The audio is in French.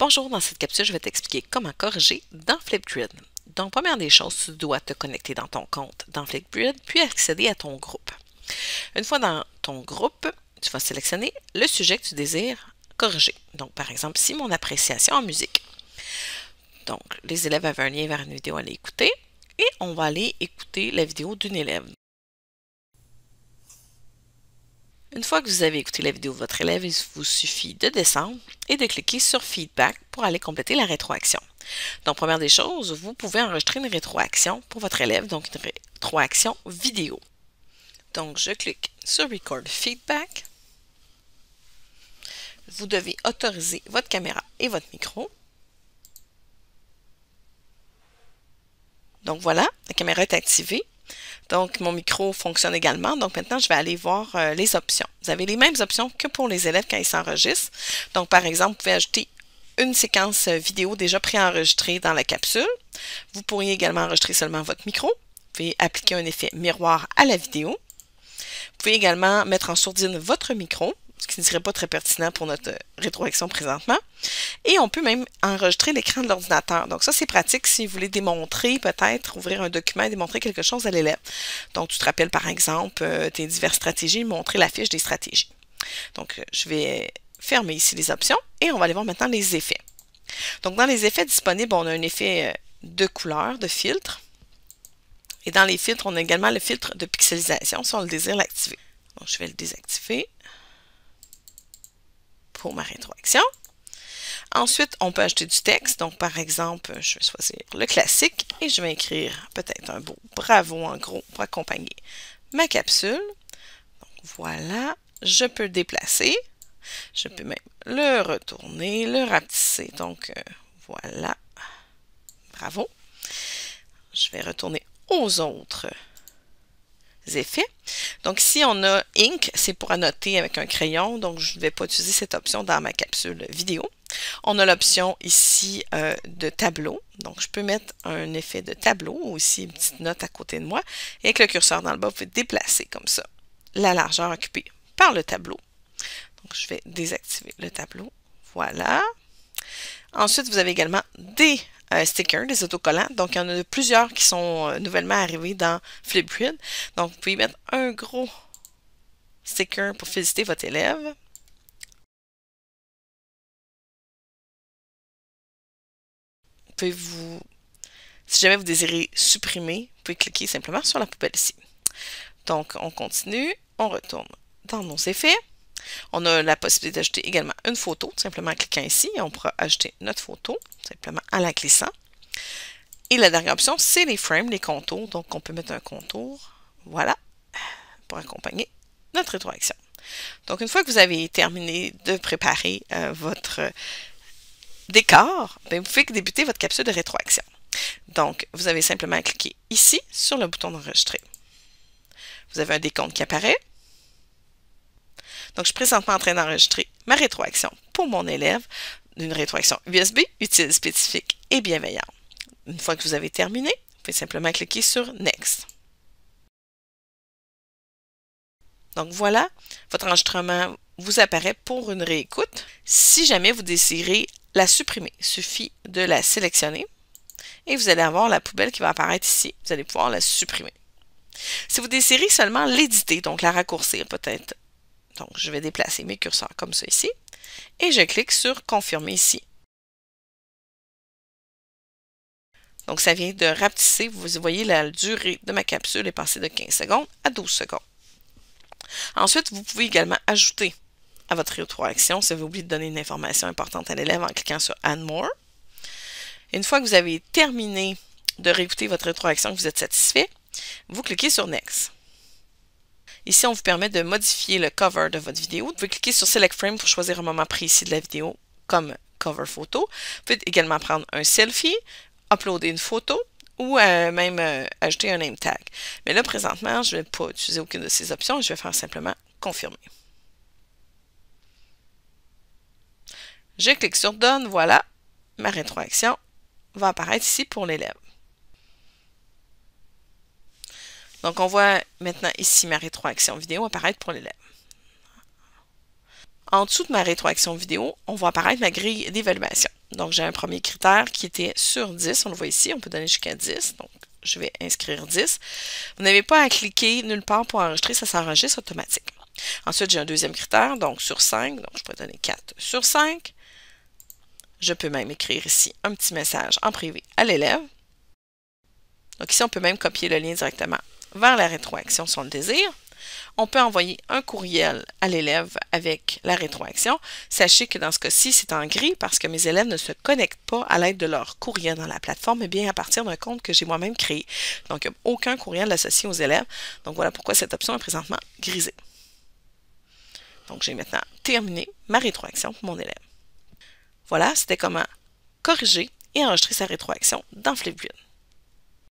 Bonjour, dans cette capsule, je vais t'expliquer comment corriger dans Flipgrid. Donc, première des choses, tu dois te connecter dans ton compte dans Flipgrid, puis accéder à ton groupe. Une fois dans ton groupe, tu vas sélectionner le sujet que tu désires corriger. Donc, par exemple, ici, mon appréciation en musique. Donc, les élèves avaient un lien vers une vidéo à aller écouter et on va aller écouter la vidéo d'une élève. Une fois que vous avez écouté la vidéo de votre élève, il vous suffit de descendre et de cliquer sur Feedback pour aller compléter la rétroaction. Donc, première des choses, vous pouvez enregistrer une rétroaction pour votre élève, donc une rétroaction vidéo. Donc, je clique sur Record Feedback. Vous devez autoriser votre caméra et votre micro. Donc voilà, la caméra est activée. Donc, mon micro fonctionne également. Donc, maintenant, je vais aller voir euh, les options. Vous avez les mêmes options que pour les élèves quand ils s'enregistrent. Donc, par exemple, vous pouvez ajouter une séquence euh, vidéo déjà préenregistrée dans la capsule. Vous pourriez également enregistrer seulement votre micro. Vous pouvez appliquer un effet miroir à la vidéo. Vous pouvez également mettre en sourdine votre micro ce qui ne serait pas très pertinent pour notre rétroaction présentement. Et on peut même enregistrer l'écran de l'ordinateur. Donc ça, c'est pratique si vous voulez démontrer, peut-être, ouvrir un document et démontrer quelque chose à l'élève. Donc tu te rappelles, par exemple, euh, tes diverses stratégies, montrer la fiche des stratégies. Donc euh, je vais fermer ici les options et on va aller voir maintenant les effets. Donc dans les effets disponibles, on a un effet euh, de couleur, de filtre. Et dans les filtres, on a également le filtre de pixelisation si on le désire l'activer. Donc je vais le désactiver pour ma rétroaction. Ensuite, on peut ajouter du texte. Donc, par exemple, je vais choisir le classique et je vais écrire peut-être un beau bravo en gros pour accompagner ma capsule. Donc, voilà. Je peux le déplacer. Je peux même le retourner, le rapetisser. Donc, euh, voilà. Bravo. Je vais retourner aux autres effets. Donc ici, on a Ink, c'est pour annoter avec un crayon, donc je ne vais pas utiliser cette option dans ma capsule vidéo. On a l'option ici euh, de tableau, donc je peux mettre un effet de tableau ou aussi une petite note à côté de moi. Et avec le curseur dans le bas, vous pouvez déplacer comme ça la largeur occupée par le tableau. Donc je vais désactiver le tableau. Voilà. Ensuite, vous avez également des euh, stickers, des autocollants. Donc, il y en a plusieurs qui sont euh, nouvellement arrivés dans Flipgrid. Donc, vous pouvez mettre un gros sticker pour féliciter votre élève. Pouvez vous... Si jamais vous désirez supprimer, vous pouvez cliquer simplement sur la poubelle ici. Donc, on continue, on retourne dans nos effets. On a la possibilité d'ajouter également une photo, simplement en cliquant ici. On pourra ajouter notre photo, simplement en la glissant. Et la dernière option, c'est les frames, les contours. Donc, on peut mettre un contour, voilà, pour accompagner notre rétroaction. Donc, une fois que vous avez terminé de préparer euh, votre décor, ben, vous pouvez débuter votre capsule de rétroaction. Donc, vous avez simplement à cliquer ici sur le bouton d'enregistrer. Vous avez un décompte qui apparaît. Donc, je suis présentement en train d'enregistrer ma rétroaction pour mon élève d'une rétroaction USB utile, spécifique et bienveillante. Une fois que vous avez terminé, vous pouvez simplement cliquer sur Next. Donc voilà, votre enregistrement vous apparaît pour une réécoute. Si jamais vous désirez la supprimer, il suffit de la sélectionner et vous allez avoir la poubelle qui va apparaître ici. Vous allez pouvoir la supprimer. Si vous désirez seulement l'éditer, donc la raccourcir peut-être donc, je vais déplacer mes curseurs comme ça ici. Et je clique sur Confirmer ici. Donc, ça vient de rapetisser. Vous voyez, la durée de ma capsule est passée de 15 secondes à 12 secondes. Ensuite, vous pouvez également ajouter à votre rétroaction si vous oubliez de donner une information importante à l'élève en cliquant sur Add More. Une fois que vous avez terminé de réécouter votre rétroaction que vous êtes satisfait, vous cliquez sur Next. Ici, on vous permet de modifier le cover de votre vidéo. Vous pouvez cliquer sur Select Frame pour choisir un moment précis de la vidéo comme cover photo. Vous pouvez également prendre un selfie, uploader une photo ou euh, même euh, ajouter un name tag. Mais là, présentement, je ne vais pas utiliser aucune de ces options. Je vais faire simplement confirmer. Je clique sur Done. Voilà, ma rétroaction va apparaître ici pour l'élève. Donc, on voit maintenant ici ma rétroaction vidéo apparaître pour l'élève. En dessous de ma rétroaction vidéo, on voit apparaître ma grille d'évaluation. Donc, j'ai un premier critère qui était sur 10. On le voit ici, on peut donner jusqu'à 10. Donc, je vais inscrire 10. Vous n'avez pas à cliquer nulle part pour enregistrer, ça s'enregistre automatique. Ensuite, j'ai un deuxième critère, donc sur 5. Donc, je peux donner 4 sur 5. Je peux même écrire ici un petit message en privé à l'élève. Donc ici, on peut même copier le lien directement vers la rétroaction si on le désire. On peut envoyer un courriel à l'élève avec la rétroaction. Sachez que dans ce cas-ci, c'est en gris parce que mes élèves ne se connectent pas à l'aide de leur courriel dans la plateforme, mais bien à partir d'un compte que j'ai moi-même créé. Donc, il n'y a aucun courriel associé aux élèves. Donc, voilà pourquoi cette option est présentement grisée. Donc, j'ai maintenant terminé ma rétroaction pour mon élève. Voilà, c'était comment corriger et enregistrer sa rétroaction dans Flipgrid.